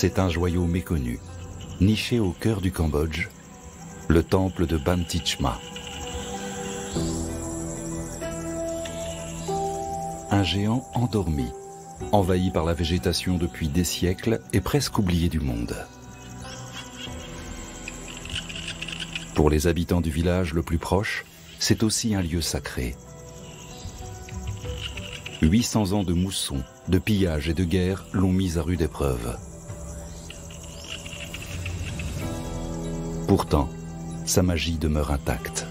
c'est un joyau méconnu, niché au cœur du Cambodge, le temple de Bantichma. Un géant endormi, envahi par la végétation depuis des siècles et presque oublié du monde. Pour les habitants du village le plus proche, c'est aussi un lieu sacré. 800 ans de mousson, de pillage et de guerre l'ont mis à rude épreuve. Pourtant, sa magie demeure intacte.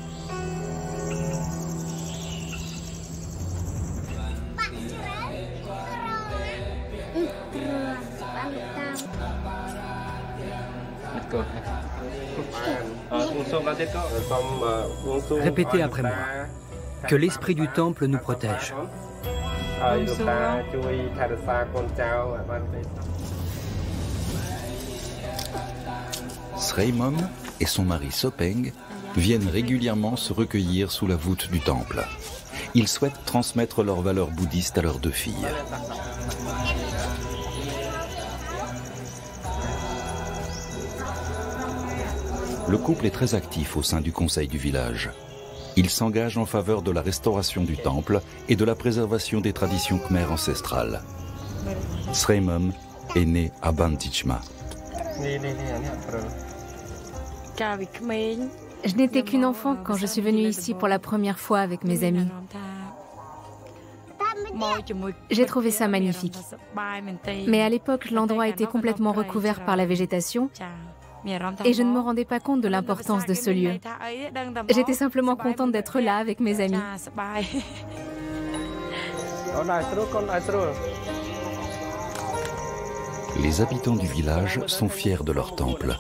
Répétez après moi. Que l'esprit du temple nous protège. Sreimom et son mari Sopeng viennent régulièrement se recueillir sous la voûte du temple. Ils souhaitent transmettre leurs valeurs bouddhistes à leurs deux filles. Le couple est très actif au sein du conseil du village. Il s'engage en faveur de la restauration du temple et de la préservation des traditions khmères ancestrales. Sreimom est né à Bantichma. Je n'étais qu'une enfant quand je suis venue ici pour la première fois avec mes amis. J'ai trouvé ça magnifique. Mais à l'époque, l'endroit était complètement recouvert par la végétation et je ne me rendais pas compte de l'importance de ce lieu. J'étais simplement contente d'être là avec mes amis. Les habitants du village sont fiers de leur temple.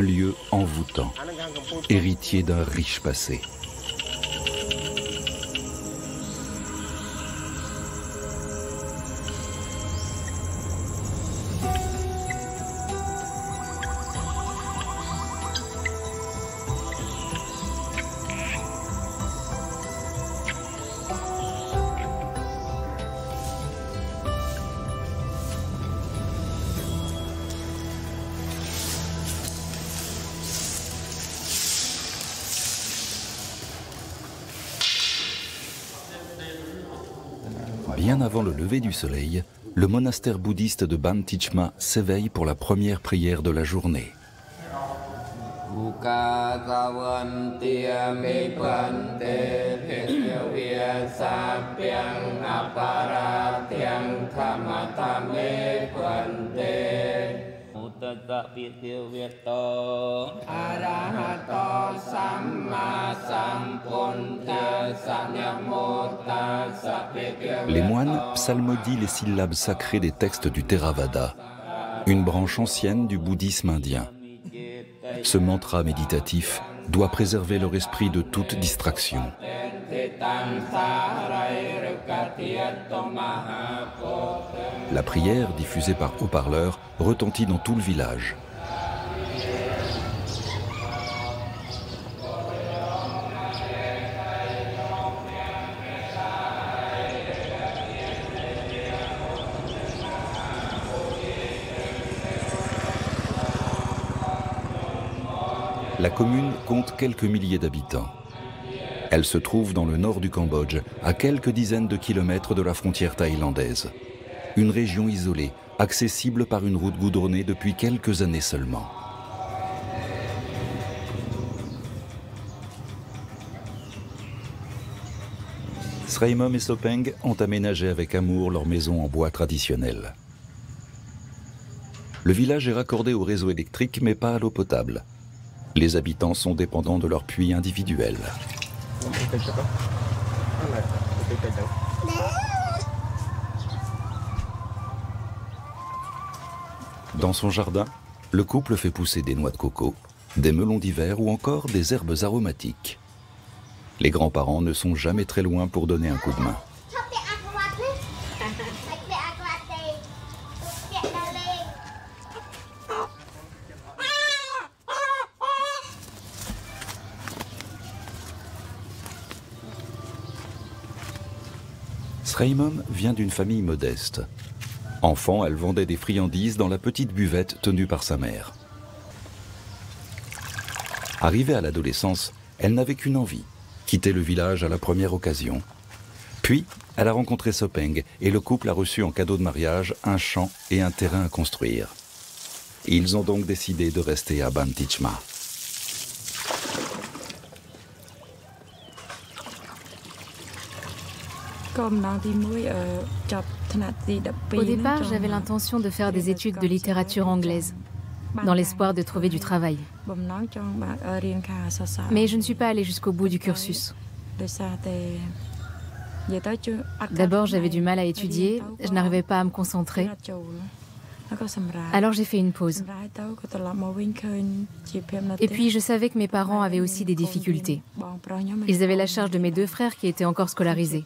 Un lieu envoûtant, héritier d'un riche passé. Le monastère bouddhiste de Bantichma s'éveille pour la première prière de la journée. Les moines psalmodient les syllabes sacrées des textes du Theravada, une branche ancienne du bouddhisme indien. Ce mantra méditatif doit préserver leur esprit de toute distraction. La prière, diffusée par haut-parleur, retentit dans tout le village. La commune compte quelques milliers d'habitants. Elle se trouve dans le nord du Cambodge, à quelques dizaines de kilomètres de la frontière thaïlandaise. Une région isolée, accessible par une route goudronnée depuis quelques années seulement. Sreimom et Sopeng ont aménagé avec amour leur maison en bois traditionnel. Le village est raccordé au réseau électrique mais pas à l'eau potable. Les habitants sont dépendants de leur puits Dans son jardin, le couple fait pousser des noix de coco, des melons d'hiver ou encore des herbes aromatiques. Les grands-parents ne sont jamais très loin pour donner un coup de main. Sreimom vient d'une famille modeste. Enfant, elle vendait des friandises dans la petite buvette tenue par sa mère. Arrivée à l'adolescence, elle n'avait qu'une envie, quitter le village à la première occasion. Puis, elle a rencontré Sopeng et le couple a reçu en cadeau de mariage un champ et un terrain à construire. Ils ont donc décidé de rester à Bantichma. Au départ, j'avais l'intention de faire des études de littérature anglaise, dans l'espoir de trouver du travail. Mais je ne suis pas allée jusqu'au bout du cursus. D'abord, j'avais du mal à étudier, je n'arrivais pas à me concentrer. Alors j'ai fait une pause. Et puis je savais que mes parents avaient aussi des difficultés. Ils avaient la charge de mes deux frères qui étaient encore scolarisés.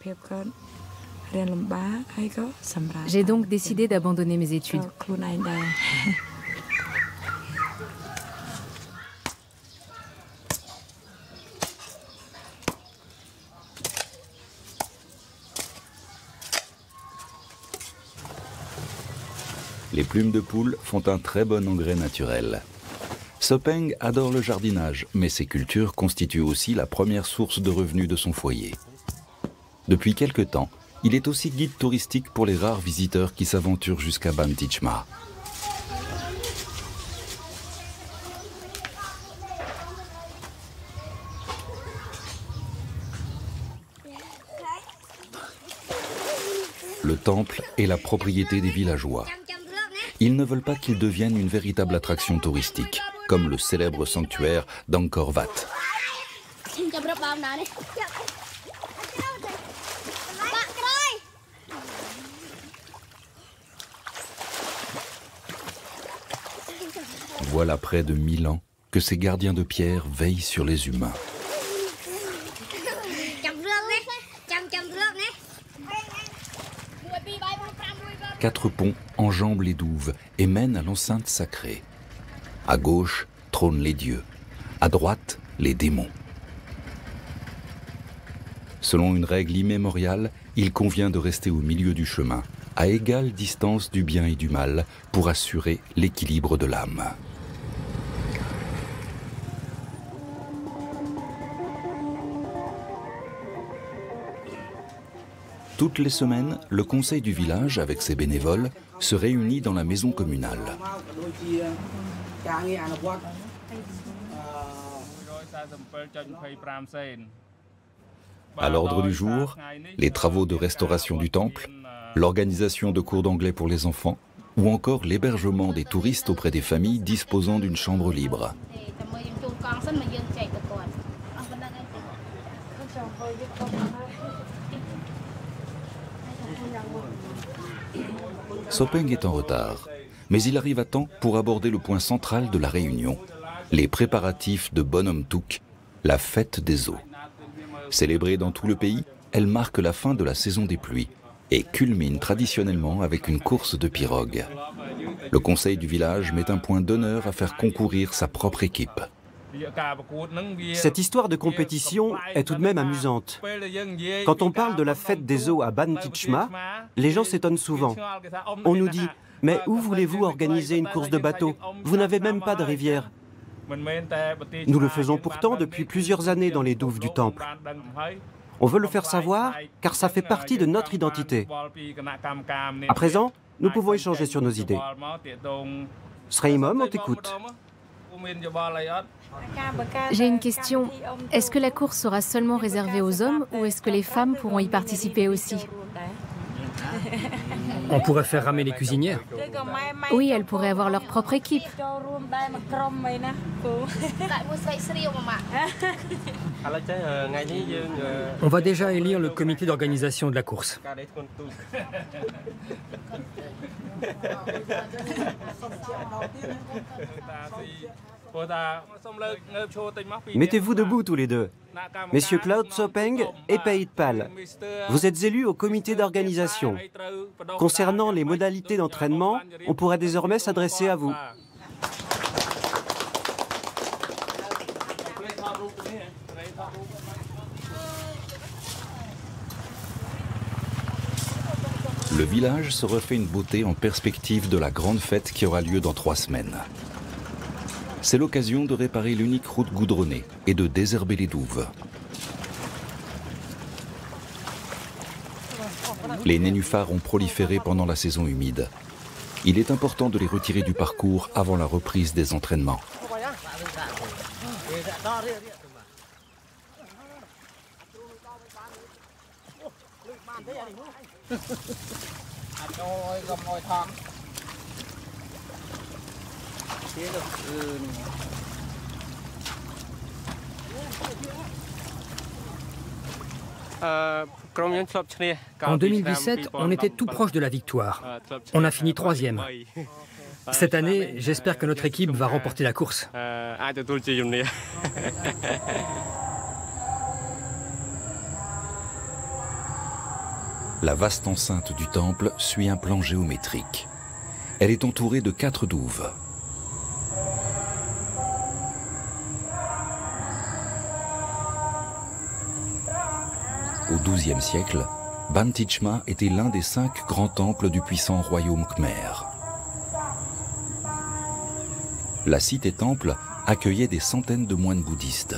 J'ai donc décidé d'abandonner mes études. Les plumes de poule font un très bon engrais naturel. Sopeng adore le jardinage, mais ces cultures constituent aussi la première source de revenus de son foyer. Depuis quelque temps, il est aussi guide touristique pour les rares visiteurs qui s'aventurent jusqu'à Bantichma. Le temple est la propriété des villageois. Ils ne veulent pas qu'il devienne une véritable attraction touristique, comme le célèbre sanctuaire d'Angkor Wat. Voilà près de mille ans que ces gardiens de pierre veillent sur les humains. quatre ponts enjambent les douves et mènent à l'enceinte sacrée. À gauche trônent les dieux, à droite les démons. Selon une règle immémoriale, il convient de rester au milieu du chemin, à égale distance du bien et du mal, pour assurer l'équilibre de l'âme. Toutes les semaines, le conseil du village, avec ses bénévoles, se réunit dans la maison communale. À l'ordre du jour, les travaux de restauration du temple, l'organisation de cours d'anglais pour les enfants, ou encore l'hébergement des touristes auprès des familles disposant d'une chambre libre. Sopeng est en retard, mais il arrive à temps pour aborder le point central de la réunion, les préparatifs de Bonhomme Touk, la fête des eaux. Célébrée dans tout le pays, elle marque la fin de la saison des pluies et culmine traditionnellement avec une course de pirogue. Le conseil du village met un point d'honneur à faire concourir sa propre équipe. Cette histoire de compétition est tout de même amusante. Quand on parle de la fête des eaux à Bantichma, les gens s'étonnent souvent. On nous dit Mais où voulez-vous organiser une course de bateau? Vous n'avez même pas de rivière. Nous le faisons pourtant depuis plusieurs années dans les douves du temple. On veut le faire savoir car ça fait partie de notre identité. À présent, nous pouvons échanger sur nos idées. Sreimom, on t'écoute. J'ai une question. Est-ce que la course sera seulement réservée aux hommes ou est-ce que les femmes pourront y participer aussi? On pourrait faire ramer les cuisinières. Oui, elles pourraient avoir leur propre équipe. On va déjà élire le comité d'organisation de la course. Mettez-vous debout tous les deux. Messieurs Cloud Sopeng et Peit Pal, vous êtes élus au comité d'organisation. Concernant les modalités d'entraînement, on pourrait désormais s'adresser à vous. Le village se refait une beauté en perspective de la grande fête qui aura lieu dans trois semaines. C'est l'occasion de réparer l'unique route goudronnée et de désherber les douves. Les nénuphars ont proliféré pendant la saison humide. Il est important de les retirer du parcours avant la reprise des entraînements. En 2017, on était tout proche de la victoire. On a fini troisième. Cette année, j'espère que notre équipe va remporter la course. La vaste enceinte du temple suit un plan géométrique. Elle est entourée de quatre douves. Au XIIe siècle, Bantichma était l'un des cinq grands temples du puissant royaume Khmer. La cité-temple accueillait des centaines de moines bouddhistes.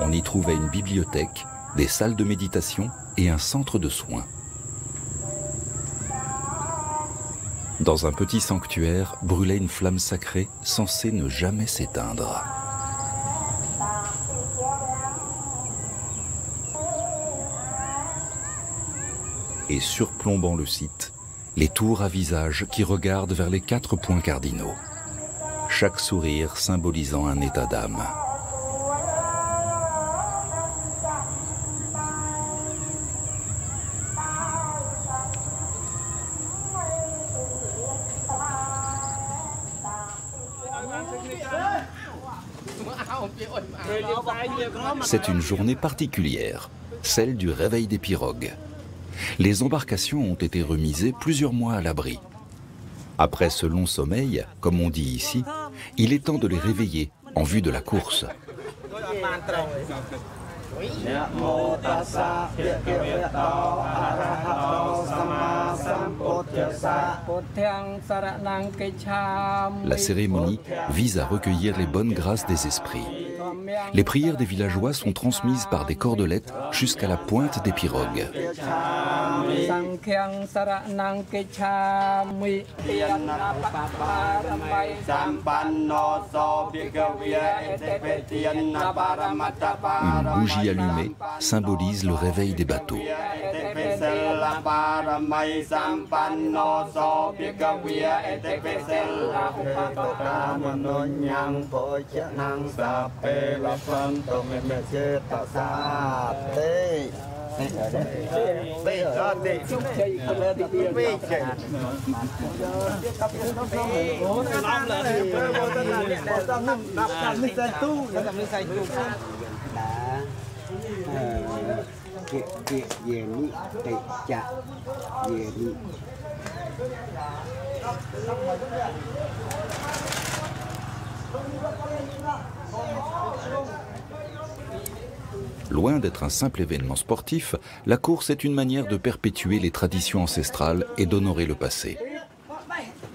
On y trouvait une bibliothèque, des salles de méditation et un centre de soins. Dans un petit sanctuaire brûlait une flamme sacrée censée ne jamais s'éteindre. Et surplombant le site, les tours à visage qui regardent vers les quatre points cardinaux. Chaque sourire symbolisant un état d'âme. C'est une journée particulière, celle du réveil des pirogues. Les embarcations ont été remisées plusieurs mois à l'abri. Après ce long sommeil, comme on dit ici, il est temps de les réveiller en vue de la course. La cérémonie vise à recueillir les bonnes grâces des esprits. Les prières des villageois sont transmises par des cordelettes jusqu'à la pointe des pirogues. Une bougie allumée symbolise le réveil des bateaux. la phân tổ mẹ mẹ chê tạ xa tê Tê ra tê chúc chạy Tê ra tê chúc chạy Năm là tê vô tân là điện đẹp Năm là minh sanh tu Năm là minh sanh tu Đã Kiệt kiệt về nị tệ chạ Về nị Thank you. Loin d'être un simple événement sportif, la course est une manière de perpétuer les traditions ancestrales et d'honorer le passé.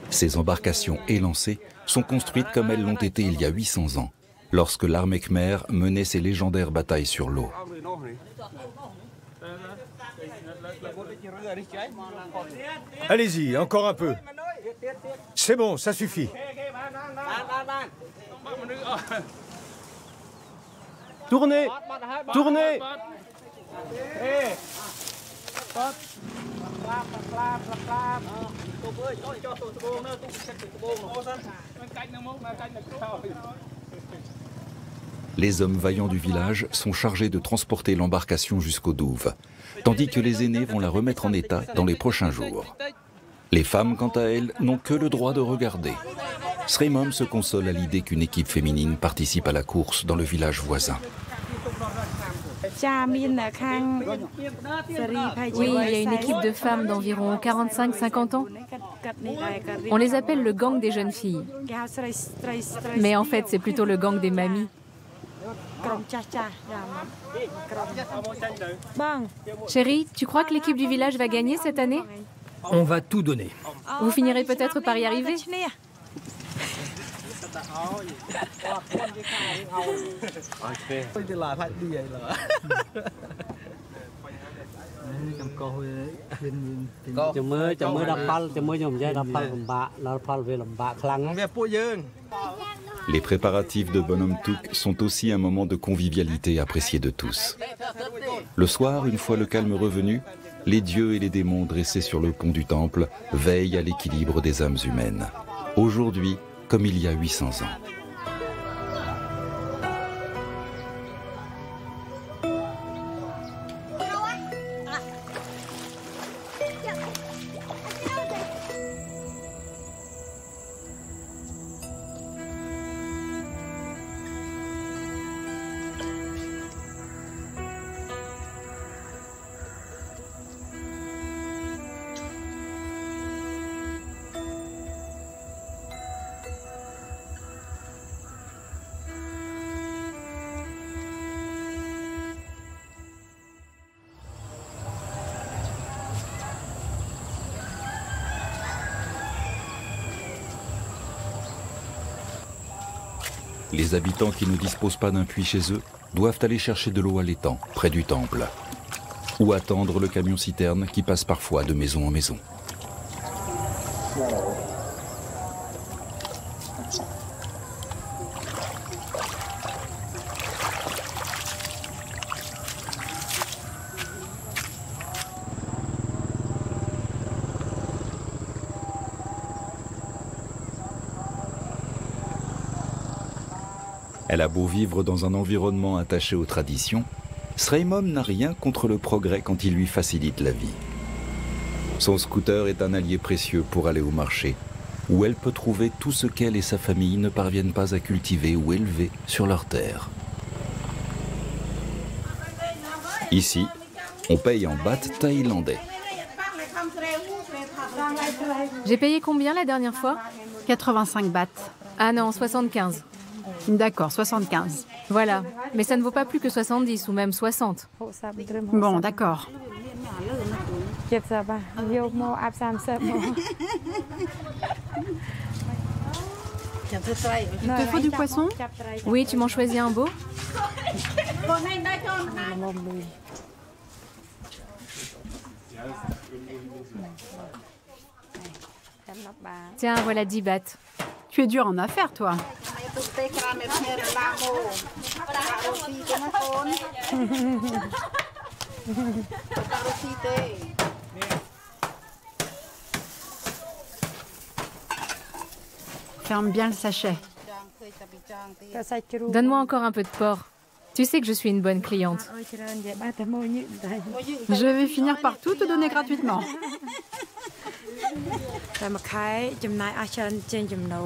Ces embarcations élancées sont construites comme elles l'ont été il y a 800 ans, lorsque l'armée khmer menait ses légendaires batailles sur l'eau. Allez-y, encore un peu. C'est bon, ça suffit. Tournez Tournez Les hommes vaillants du village sont chargés de transporter l'embarcation jusqu'aux douves, tandis que les aînés vont la remettre en état dans les prochains jours. Les femmes, quant à elles, n'ont que le droit de regarder. Sreimom se console à l'idée qu'une équipe féminine participe à la course dans le village voisin. Oui, il y a une équipe de femmes d'environ 45-50 ans. On les appelle le gang des jeunes filles. Mais en fait, c'est plutôt le gang des mamies. Chérie, tu crois que l'équipe du village va gagner cette année? On va tout donner. Vous finirez peut-être par y arriver. Les préparatifs de Bonhomme Touk sont aussi un moment de convivialité apprécié de tous. Le soir, une fois le calme revenu, les dieux et les démons dressés sur le pont du temple veillent à l'équilibre des âmes humaines. Aujourd'hui, comme il y a 800 ans. Les habitants qui ne disposent pas d'un puits chez eux doivent aller chercher de l'eau à l'étang, près du temple, ou attendre le camion-citerne qui passe parfois de maison en maison. Vivre dans un environnement attaché aux traditions, Sreimom n'a rien contre le progrès quand il lui facilite la vie. Son scooter est un allié précieux pour aller au marché, où elle peut trouver tout ce qu'elle et sa famille ne parviennent pas à cultiver ou élever sur leur terre. Ici, on paye en baht thaïlandais. J'ai payé combien la dernière fois? 85 bahts. Ah non, 75. D'accord, 75. Voilà, mais ça ne vaut pas plus que 70 ou même 60. Bon, d'accord. Il te faut du poisson? Oui, tu m'en choisis un beau Tiens, voilà 10 bahts. Tu es dur en affaires, toi. Ferme bien le sachet. Donne-moi encore un peu de porc. Tu sais que je suis une bonne cliente. Je vais finir par tout te donner gratuitement.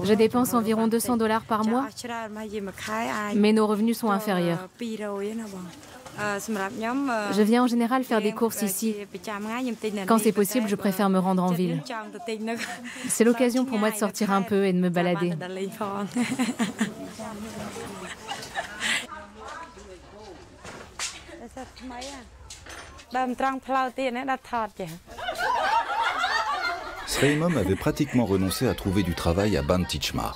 Je dépense environ 200 dollars par mois, mais nos revenus sont inférieurs. Je viens en général faire des courses ici. Quand c'est possible, je préfère me rendre en ville. C'est l'occasion pour moi de sortir un peu et de me balader. Sreimom avait pratiquement renoncé à trouver du travail à Bantichma.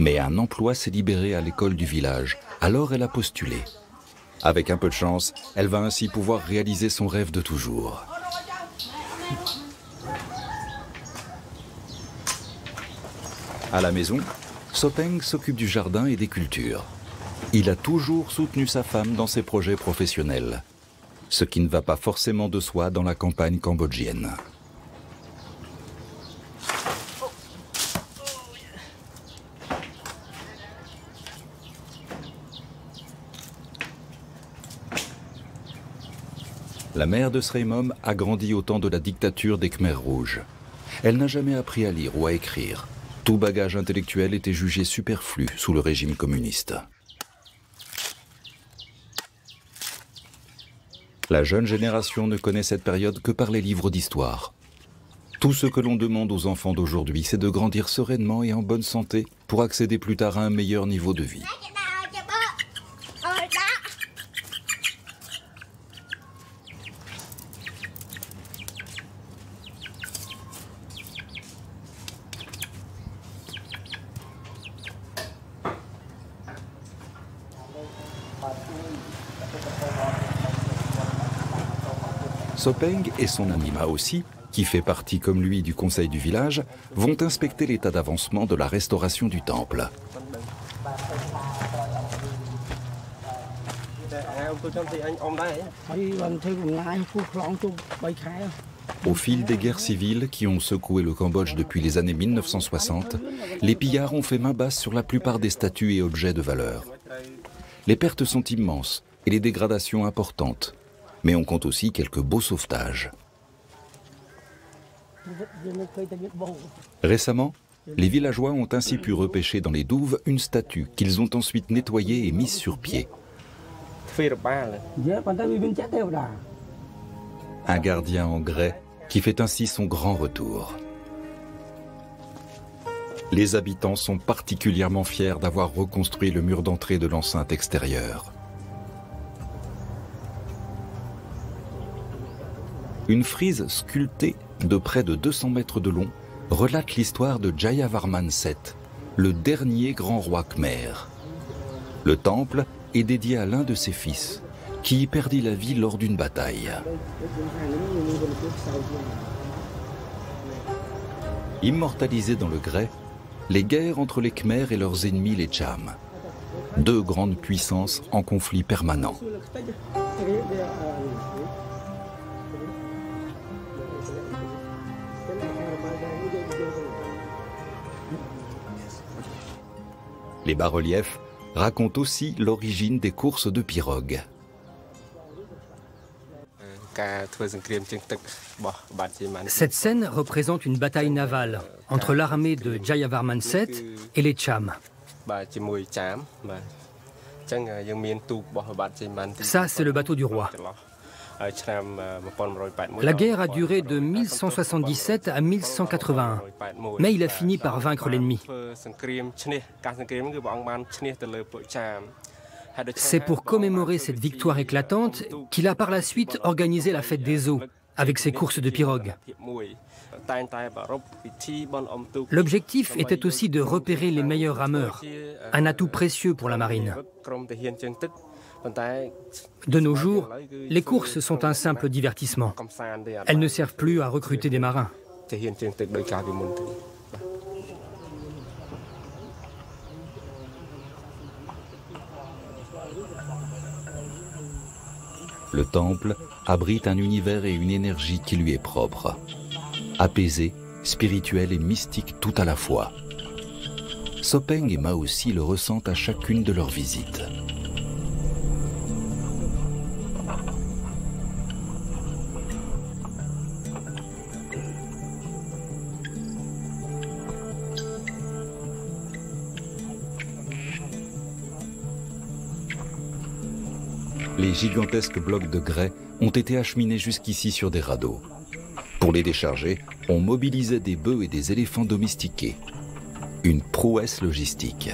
Mais un emploi s'est libéré à l'école du village, alors elle a postulé. Avec un peu de chance, elle va ainsi pouvoir réaliser son rêve de toujours. À la maison, Sopeng s'occupe du jardin et des cultures. Il a toujours soutenu sa femme dans ses projets professionnels, ce qui ne va pas forcément de soi dans la campagne cambodgienne. La mère de Sreimom a grandi au temps de la dictature des Khmers rouges. Elle n'a jamais appris à lire ou à écrire. Tout bagage intellectuel était jugé superflu sous le régime communiste. La jeune génération ne connaît cette période que par les livres d'histoire. Tout ce que l'on demande aux enfants d'aujourd'hui, c'est de grandir sereinement et en bonne santé pour accéder plus tard à un meilleur niveau de vie. Sopeng et son ami aussi, qui fait partie comme lui du conseil du village, vont inspecter l'état d'avancement de la restauration du temple. Au fil des guerres civiles qui ont secoué le Cambodge depuis les années 1960, les pillards ont fait main basse sur la plupart des statues et objets de valeur. Les pertes sont immenses et les dégradations importantes, mais on compte aussi quelques beaux sauvetages. Récemment, les villageois ont ainsi pu repêcher dans les douves une statue qu'ils ont ensuite nettoyée et mise sur pied. Un gardien en grès qui fait ainsi son grand retour. Les habitants sont particulièrement fiers d'avoir reconstruit le mur d'entrée de l'enceinte extérieure. Une frise sculptée de près de 200 mètres de long relate l'histoire de Jayavarman VII, le dernier grand roi khmer. Le temple est dédié à l'un de ses fils, qui y perdit la vie lors d'une bataille. Immortalisé dans le grès, les guerres entre les Khmers et leurs ennemis les Cham, deux grandes puissances en conflit permanent. Les bas-reliefs racontent aussi l'origine des courses de pirogues. Cette scène représente une bataille navale entre l'armée de Jayavarman VII et les Cham. Ça, c'est le bateau du roi. La guerre a duré de 1177 à 1181, mais il a fini par vaincre l'ennemi. C'est pour commémorer cette victoire éclatante qu'il a par la suite organisé la fête des eaux, avec ses courses de pirogues. L'objectif était aussi de repérer les meilleurs rameurs, un atout précieux pour la marine. De nos jours, les courses sont un simple divertissement. Elles ne servent plus à recruter des marins. Le temple abrite un univers et une énergie qui lui est propre. Apaisé, spirituel et mystique tout à la fois. Sopeng et Ma aussi le ressentent à chacune de leurs visites. Les gigantesques blocs de grès ont été acheminés jusqu'ici sur des radeaux. Pour les décharger, on mobilisait des bœufs et des éléphants domestiqués. Une prouesse logistique.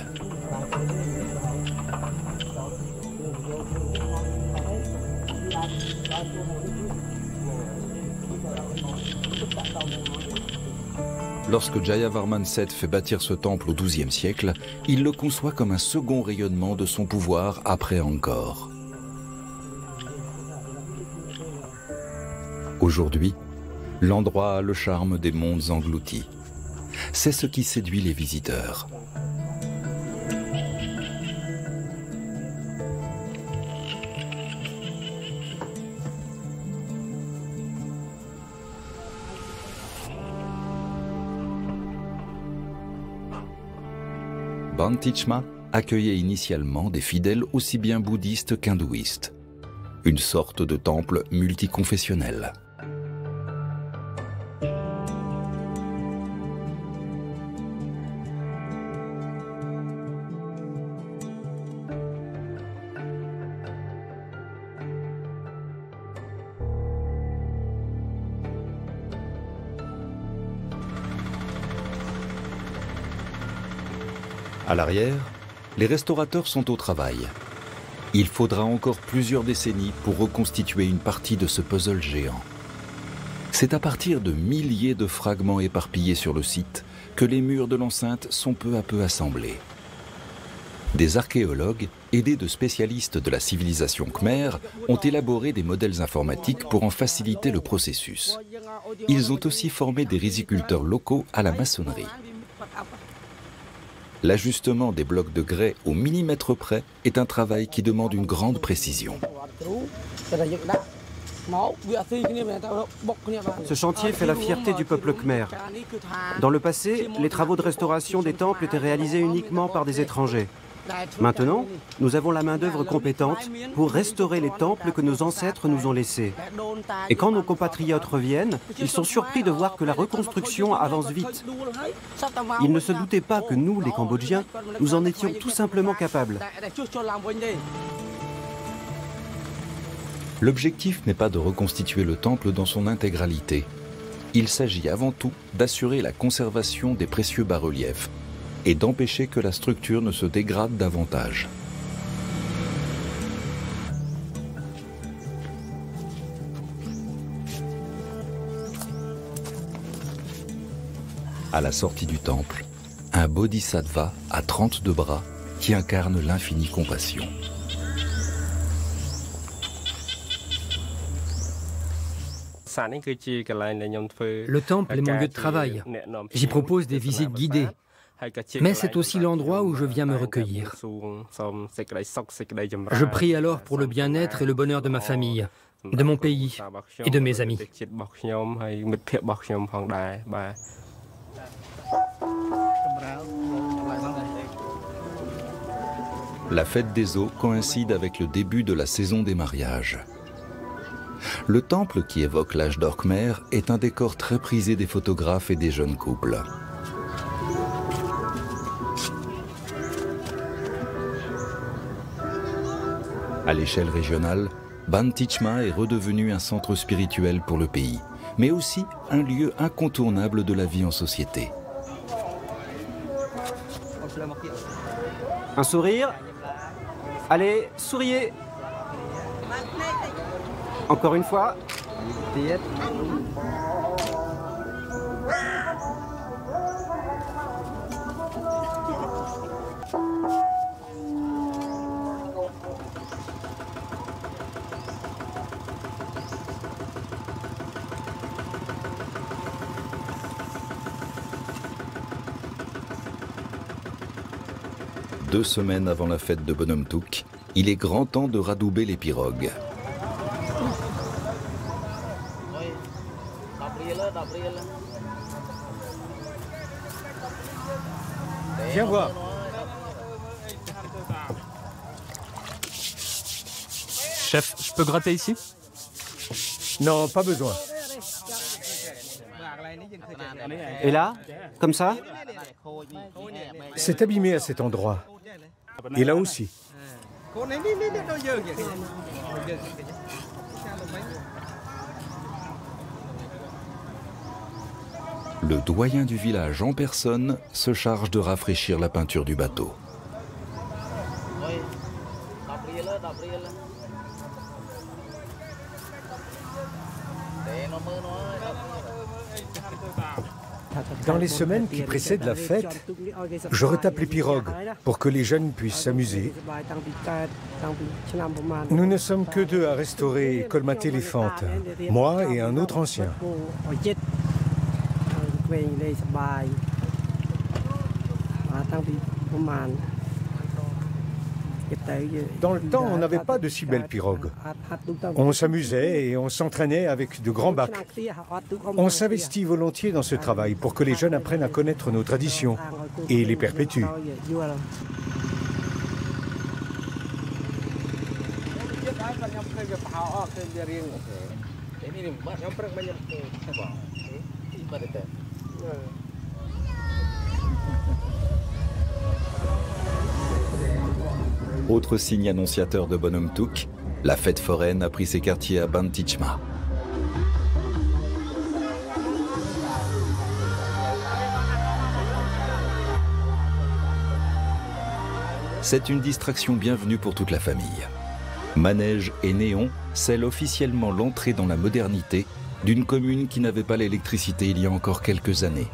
Lorsque Jayavarman VII fait bâtir ce temple au XIIe siècle, il le conçoit comme un second rayonnement de son pouvoir après Angkor. Aujourd'hui, l'endroit a le charme des mondes engloutis. C'est ce qui séduit les visiteurs. Bantichma accueillait initialement des fidèles aussi bien bouddhistes qu'hindouistes. Une sorte de temple multiconfessionnel. À l'arrière, les restaurateurs sont au travail. Il faudra encore plusieurs décennies pour reconstituer une partie de ce puzzle géant. C'est à partir de milliers de fragments éparpillés sur le site que les murs de l'enceinte sont peu à peu assemblés. Des archéologues, aidés de spécialistes de la civilisation khmer, ont élaboré des modèles informatiques pour en faciliter le processus. Ils ont aussi formé des riziculteurs locaux à la maçonnerie. L'ajustement des blocs de grès au millimètre près est un travail qui demande une grande précision. Ce chantier fait la fierté du peuple khmer. Dans le passé, les travaux de restauration des temples étaient réalisés uniquement par des étrangers. Maintenant, nous avons la main-d'œuvre compétente pour restaurer les temples que nos ancêtres nous ont laissés. Et quand nos compatriotes reviennent, ils sont surpris de voir que la reconstruction avance vite. Ils ne se doutaient pas que nous, les Cambodgiens, nous en étions tout simplement capables. L'objectif n'est pas de reconstituer le temple dans son intégralité. Il s'agit avant tout d'assurer la conservation des précieux bas-reliefs et d'empêcher que la structure ne se dégrade davantage. À la sortie du temple, un bodhisattva à 32 bras qui incarne l'infinie compassion. Le temple est mon lieu de travail. J'y propose des visites guidées. Mais c'est aussi l'endroit où je viens me recueillir. Je prie alors pour le bien-être et le bonheur de ma famille, de mon pays et de mes amis. La fête des eaux coïncide avec le début de la saison des mariages. Le temple qui évoque l'âge d'or khmer est un décor très prisé des photographes et des jeunes couples. À l'échelle régionale, Ban Tichma est redevenu un centre spirituel pour le pays, mais aussi un lieu incontournable de la vie en société. Un sourire. Allez, souriez. Encore une fois Deux semaines avant la fête de Bonhomme Touk, il est grand temps de radouber les pirogues. Viens voir. Chef, je peux gratter ici? Non, pas besoin. Et là? Comme ça? C'est abîmé à cet endroit. Et là aussi. Le doyen du village en personne se charge de rafraîchir la peinture du bateau. Dans les semaines qui précèdent la fête, je retape les pirogues pour que les jeunes puissent s'amuser. Nous ne sommes que deux à restaurer Colmat Éléphante, moi et un autre ancien. Dans le temps, on n'avait pas de si belles pirogues. On s'amusait et on s'entraînait avec de grands bacs. On s'investit volontiers dans ce travail pour que les jeunes apprennent à connaître nos traditions et les perpétuent. Autre signe annonciateur de Bonhomme Touk, la fête foraine a pris ses quartiers à Bantichma. C'est une distraction bienvenue pour toute la famille. Manège et néon scellent officiellement l'entrée dans la modernité d'une commune qui n'avait pas l'électricité il y a encore quelques années.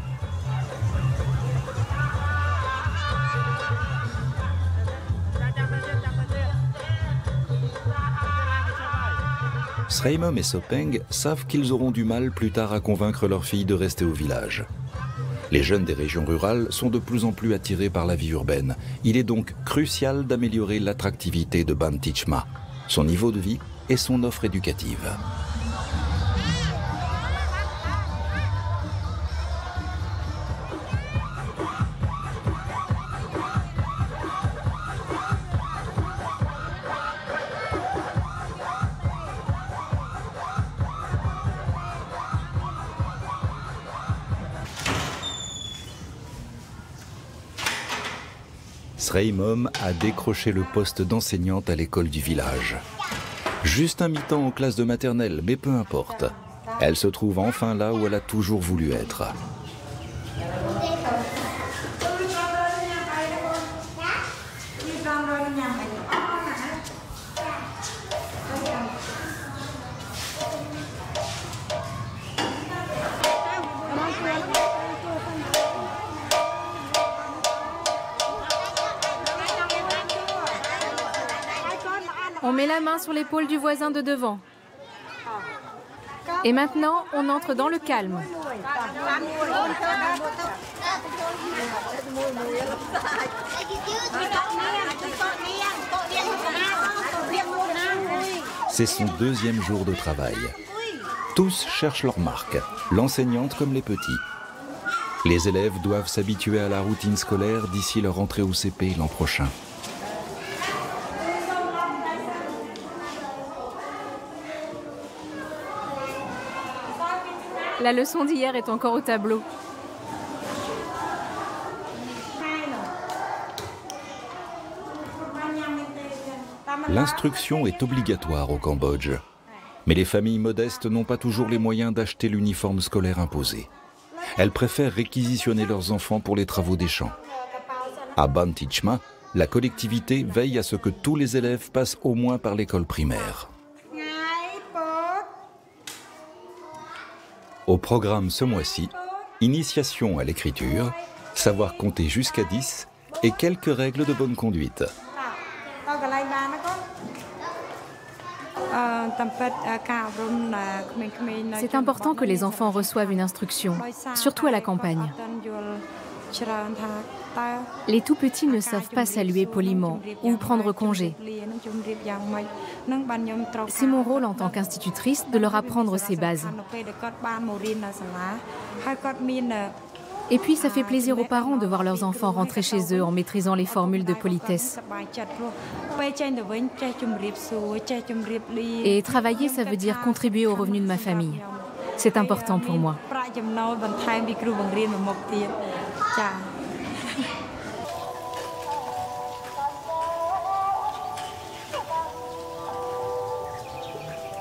Sreimom et Sopeng savent qu'ils auront du mal plus tard à convaincre leur fille de rester au village. Les jeunes des régions rurales sont de plus en plus attirés par la vie urbaine. Il est donc crucial d'améliorer l'attractivité de Bantichma, son niveau de vie et son offre éducative. Sreimom a décroché le poste d'enseignante à l'école du village. Juste un mi-temps en classe de maternelle, mais peu importe. Elle se trouve enfin là où elle a toujours voulu être. Sur l'épaule du voisin de devant. Et maintenant, on entre dans le calme. C'est son deuxième jour de travail. Tous cherchent leur marque, l'enseignante comme les petits. Les élèves doivent s'habituer à la routine scolaire d'ici leur entrée au CP l'an prochain. La leçon d'hier est encore au tableau. L'instruction est obligatoire au Cambodge. Mais les familles modestes n'ont pas toujours les moyens d'acheter l'uniforme scolaire imposé. Elles préfèrent réquisitionner leurs enfants pour les travaux des champs. À Bantichma, la collectivité veille à ce que tous les élèves passent au moins par l'école primaire. Au programme ce mois-ci, initiation à l'écriture, savoir compter jusqu'à 10 et quelques règles de bonne conduite. C'est important que les enfants reçoivent une instruction, surtout à la campagne. Les tout petits ne savent pas saluer poliment ou prendre congé. C'est mon rôle en tant qu'institutrice de leur apprendre ces bases. Et puis ça fait plaisir aux parents de voir leurs enfants rentrer chez eux en maîtrisant les formules de politesse. Et travailler, ça veut dire contribuer au revenu de ma famille. C'est important pour moi.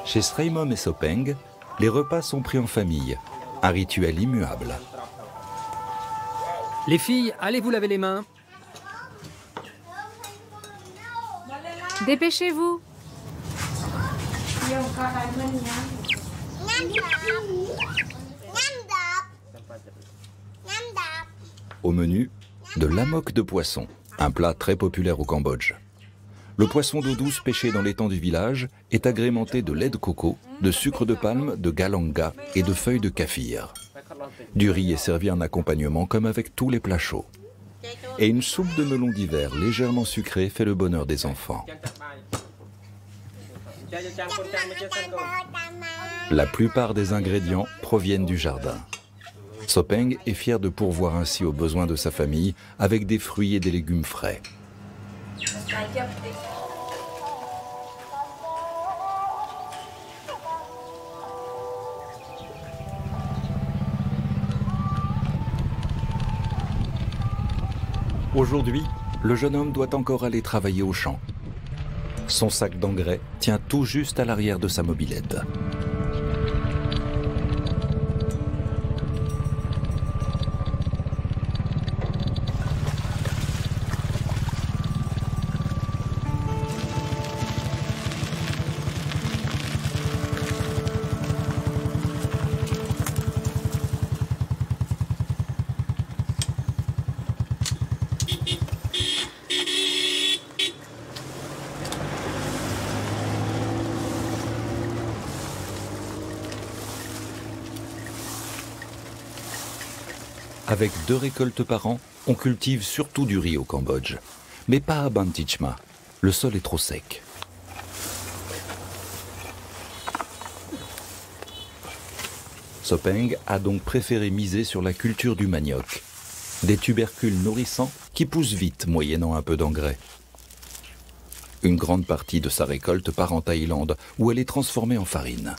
Chez Sreimom et Sopeng, les repas sont pris en famille, un rituel immuable. Les filles, allez vous laver les mains? Dépêchez-vous. Au menu, de l'amok de poisson, un plat très populaire au Cambodge. Le poisson d'eau douce pêché dans l'étang du village est agrémenté de lait de coco, de sucre de palme, de galanga et de feuilles de kaffir. Du riz est servi en accompagnement comme avec tous les plats chauds. Et une soupe de melon d'hiver légèrement sucrée fait le bonheur des enfants. La plupart des ingrédients proviennent du jardin. Sopeng est fier de pourvoir ainsi aux besoins de sa famille avec des fruits et des légumes frais. Aujourd'hui, le jeune homme doit encore aller travailler au champ. Son sac d'engrais tient tout juste à l'arrière de sa mobilette. Deux récoltes par an, on cultive surtout du riz au Cambodge. Mais pas à Bantichma. Le sol est trop sec. Sopeng a donc préféré miser sur la culture du manioc, des tubercules nourrissants qui poussent vite moyennant un peu d'engrais. Une grande partie de sa récolte part en Thaïlande où elle est transformée en farine.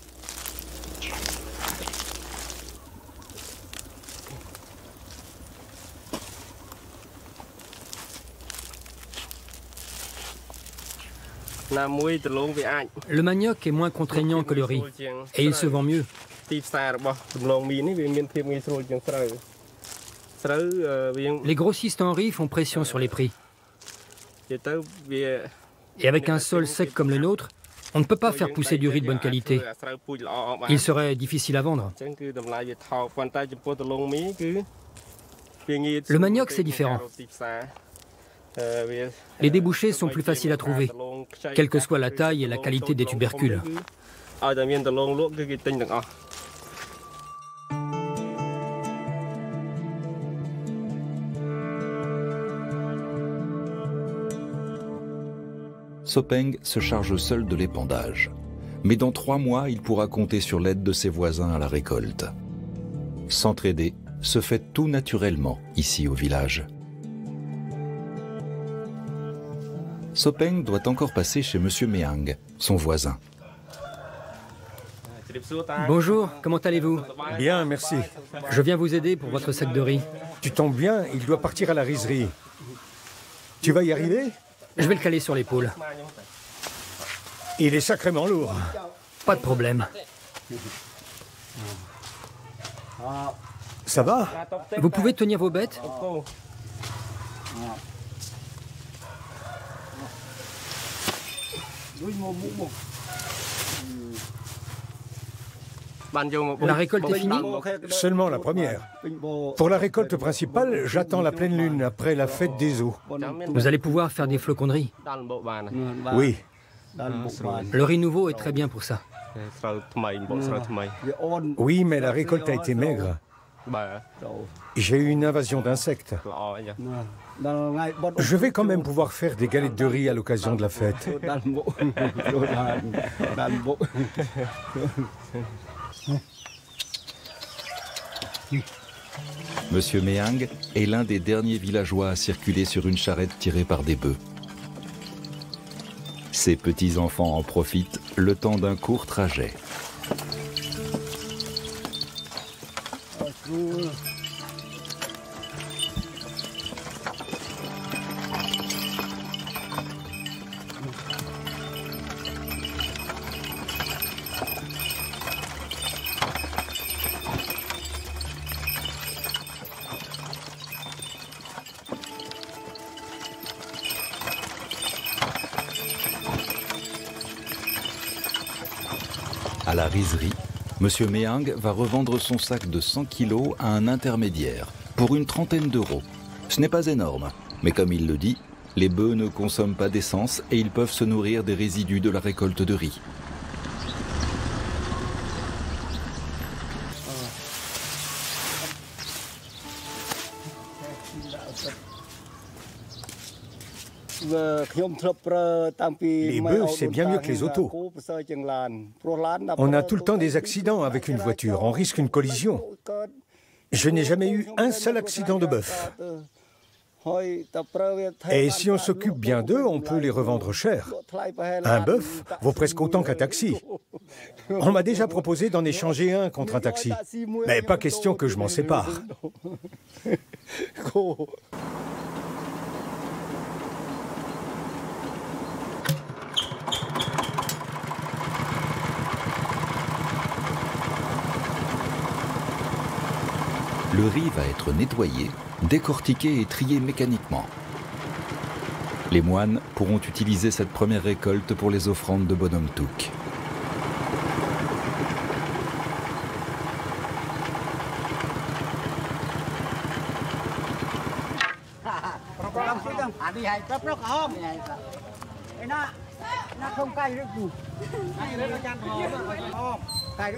Le manioc est moins contraignant que le riz et il se vend mieux. Les grossistes en riz font pression sur les prix. Et avec un sol sec comme le nôtre, on ne peut pas faire pousser du riz de bonne qualité. Il serait difficile à vendre. Le manioc, c'est différent. Les débouchés sont plus faciles à trouver, quelle que soit la taille et la qualité des tubercules. Sopeng se charge seul de l'épandage. Mais dans trois mois, il pourra compter sur l'aide de ses voisins à la récolte. S'entraider se fait tout naturellement ici au village. Sopeng doit encore passer chez M. Meang, son voisin. Bonjour, comment allez-vous? Bien, merci. Je viens vous aider pour votre sac de riz. Tu tombes bien, il doit partir à la riserie. Tu vas y arriver? Je vais le caler sur l'épaule. Il est sacrément lourd. Pas de problème. Ça va? Vous pouvez tenir vos bêtes? La récolte est finie Seulement la première. Pour la récolte principale, j'attends la pleine lune après la fête des eaux. Vous allez pouvoir faire des flocons de riz. Oui. Le riz nouveau est très bien pour ça. Oui, mais la récolte a été maigre. J'ai eu une invasion d'insectes. Je vais quand même pouvoir faire des galettes de riz à l'occasion de la fête. Monsieur Meang est l'un des derniers villageois à circuler sur une charrette tirée par des bœufs. Ses petits-enfants en profitent le temps d'un court trajet. Monsieur Meang va revendre son sac de 100 kilos à un intermédiaire pour une trentaine d'euros. Ce n'est pas énorme, mais comme il le dit, les bœufs ne consomment pas d'essence et ils peuvent se nourrir des résidus de la récolte de riz. Les bœufs, c'est bien mieux que les autos. On a tout le temps des accidents avec une voiture, on risque une collision. Je n'ai jamais eu un seul accident de bœuf. Et si on s'occupe bien d'eux, on peut les revendre cher. Un bœuf vaut presque autant qu'un taxi. On m'a déjà proposé d'en échanger un contre un taxi. Mais pas question que je m'en sépare. Le riz va être nettoyé, décortiqué et trié mécaniquement. Les moines pourront utiliser cette première récolte pour les offrandes de Bonhomme Touk.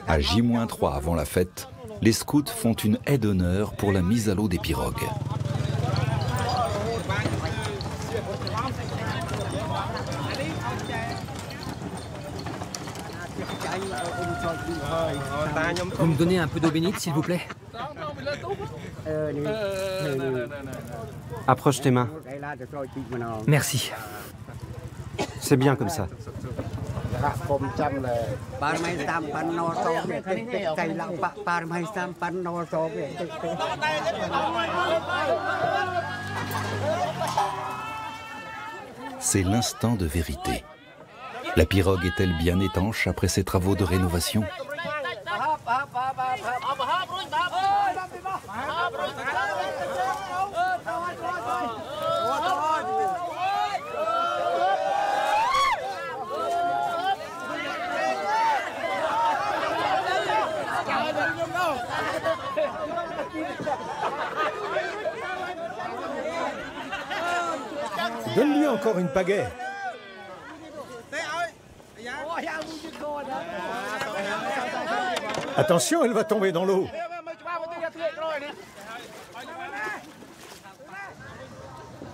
À J-3 avant la fête, les scouts font une aide d'honneur pour la mise à l'eau des pirogues. Vous me donnez un peu d'eau bénite, s'il vous plaît Approche tes mains. Merci. C'est bien comme ça. C'est l'instant de vérité. La pirogue est-elle bien étanche après ses travaux de rénovation? Encore une pagaie. Attention, elle va tomber dans l'eau.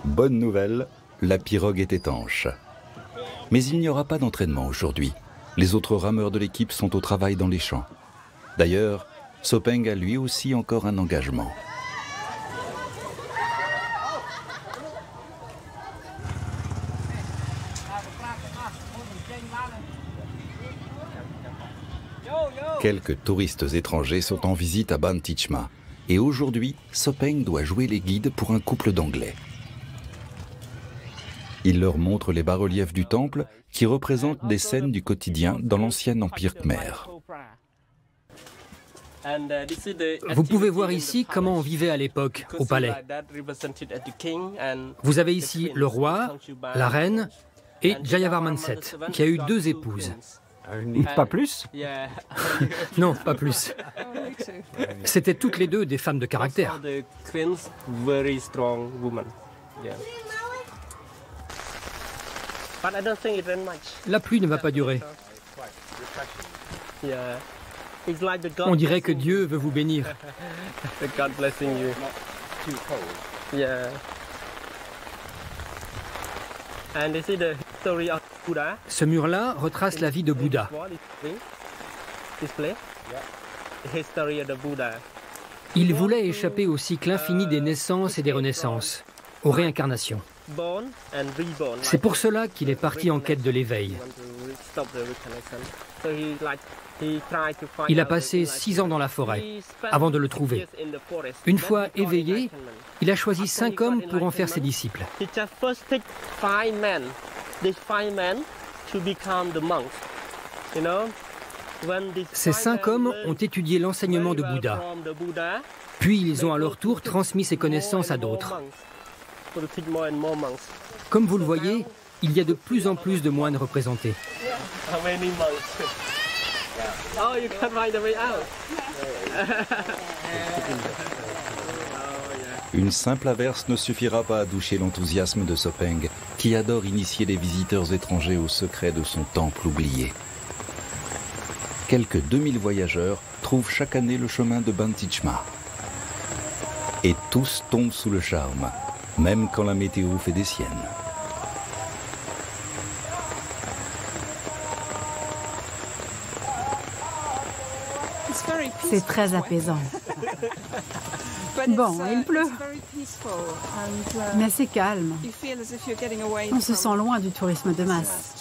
Bonne nouvelle, la pirogue est étanche. Mais il n'y aura pas d'entraînement aujourd'hui. Les autres rameurs de l'équipe sont au travail dans les champs. D'ailleurs, Sopeng a lui aussi encore un engagement. Quelques touristes étrangers sont en visite à Bantichma. Et aujourd'hui, Sopeng doit jouer les guides pour un couple d'Anglais. Il leur montre les bas-reliefs du temple qui représentent des scènes du quotidien dans l'ancien empire khmer. Vous pouvez voir ici comment on vivait à l'époque au palais. Vous avez ici le roi, la reine et Jayavarman VII, qui a eu deux épouses. Pas plus Non, pas plus. C'étaient toutes les deux des femmes de caractère. La pluie ne va pas durer. On dirait que Dieu veut vous bénir. Ce mur-là retrace la vie de Bouddha. Il voulait échapper au cycle infini des naissances et des renaissances, aux réincarnations. C'est pour cela qu'il est parti en quête de l'éveil. Il a passé six ans dans la forêt avant de le trouver. Une fois éveillé, il a choisi cinq hommes pour en faire ses disciples. Ces cinq hommes ont étudié l'enseignement de Bouddha, puis ils ont à leur tour transmis ces connaissances à d'autres. Comme vous le voyez, il y a de plus en plus de moines représentés. Une simple averse ne suffira pas à doucher l'enthousiasme de Sopeng, qui adore initier les visiteurs étrangers au secret de son temple oublié. Quelques 2000 voyageurs trouvent chaque année le chemin de Bantichma. Et tous tombent sous le charme, même quand la météo fait des siennes. C'est très apaisant. Bon, il pleut. Mais c'est calme. On se sent loin du tourisme de masse.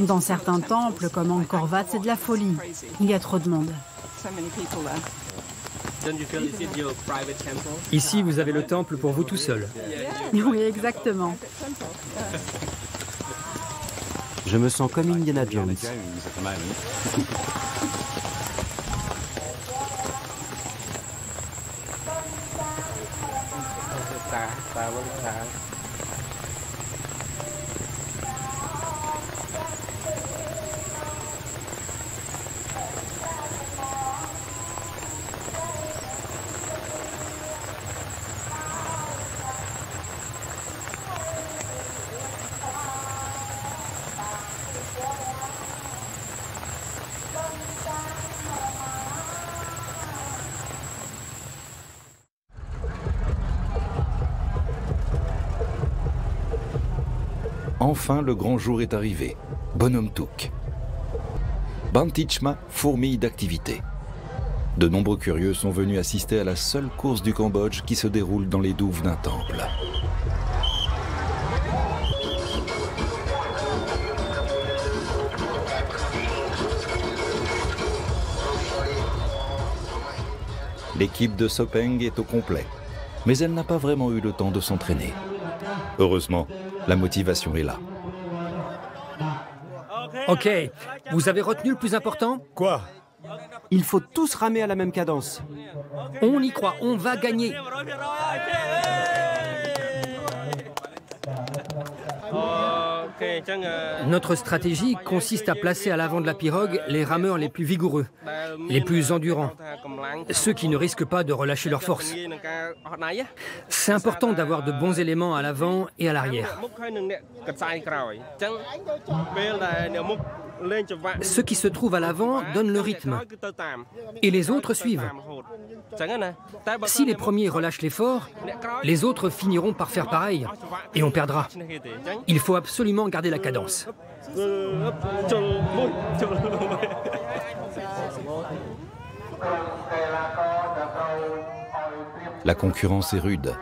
Dans certains temples, comme Angkor Wat, c'est de la folie. Il y a trop de monde. Ici, vous avez le temple pour vous tout seul. Oui, exactement. Je me sens comme Indiana Jones. Enfin, le grand jour est arrivé. Bonhomme Touk. Bantichma fourmille d'activités. De nombreux curieux sont venus assister à la seule course du Cambodge qui se déroule dans les douves d'un temple. L'équipe de Sopeng est au complet, mais elle n'a pas vraiment eu le temps de s'entraîner. Heureusement, la motivation est là. Ok, vous avez retenu le plus important? Quoi? Il faut tous ramer à la même cadence. On y croit, on va gagner. Notre stratégie consiste à placer à l'avant de la pirogue les rameurs les plus vigoureux, les plus endurants, ceux qui ne risquent pas de relâcher leur force. C'est important d'avoir de bons éléments à l'avant et à l'arrière. Ceux qui se trouvent à l'avant donnent le rythme et les autres suivent. Si les premiers relâchent l'effort, les autres finiront par faire pareil et on perdra. Il faut absolument garder la cadence. La concurrence est rude.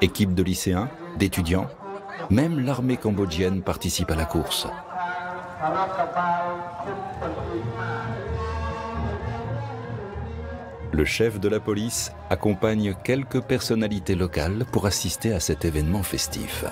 Équipe de lycéens, d'étudiants, même l'armée cambodgienne participe à la course. Le chef de la police accompagne quelques personnalités locales pour assister à cet événement festif.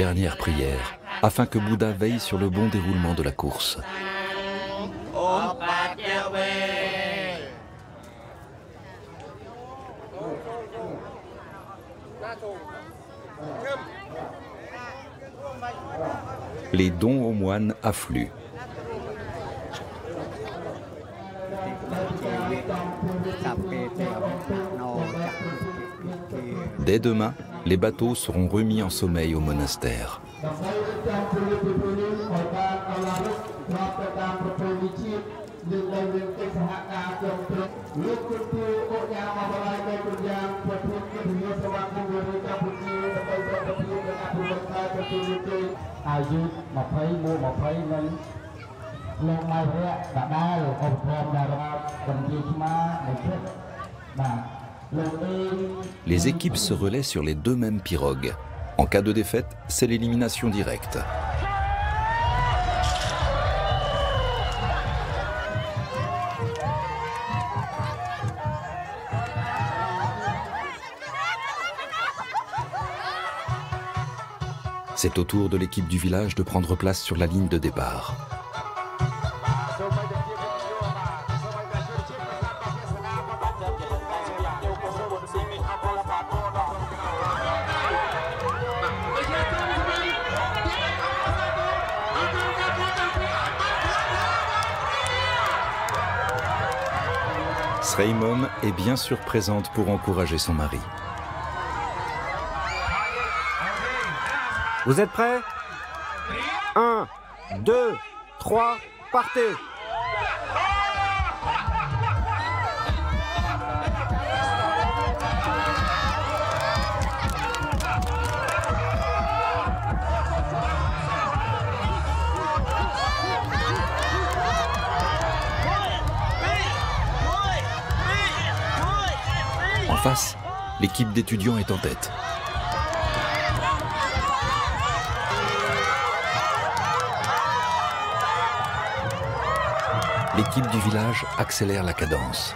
Dernière prière afin que Bouddha veille sur le bon déroulement de la course. Les dons aux moines affluent. Dès demain, les bateaux seront remis en sommeil au monastère. Les équipes se relaient sur les deux mêmes pirogues. En cas de défaite, c'est l'élimination directe. C'est au tour de l'équipe du village de prendre place sur la ligne de départ. Sreimom est bien sûr présente pour encourager son mari. Vous êtes prêts? 1, 2, 3, partez l'équipe d'étudiants est en tête. L'équipe du village accélère la cadence.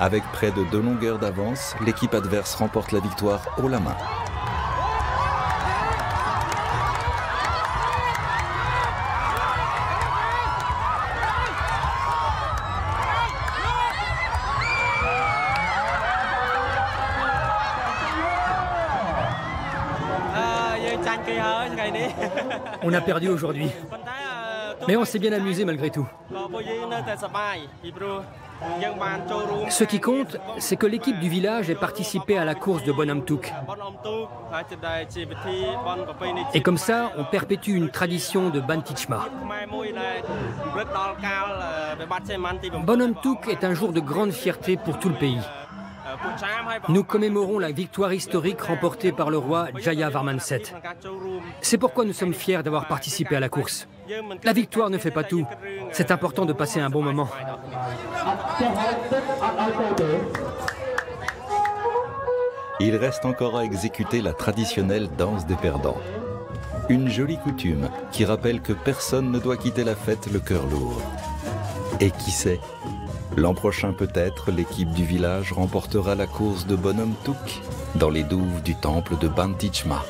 Avec près de deux longueurs d'avance, l'équipe adverse remporte la victoire haut la main. On a perdu aujourd'hui. Mais on s'est bien amusé malgré tout. Ce qui compte, c'est que l'équipe du village ait participé à la course de Bonhomme Touk. Et comme ça, on perpétue une tradition de Bantichma. Bonhomme Touk est un jour de grande fierté pour tout le pays. Nous commémorons la victoire historique remportée par le roi Jaya Varmanset. C'est pourquoi nous sommes fiers d'avoir participé à la course. La victoire ne fait pas tout. C'est important de passer un bon moment. Il reste encore à exécuter la traditionnelle danse des perdants. Une jolie coutume qui rappelle que personne ne doit quitter la fête le cœur lourd. Et qui sait, L'an prochain peut-être, l'équipe du village remportera la course de Bonhomme Touk dans les douves du temple de Bantichma.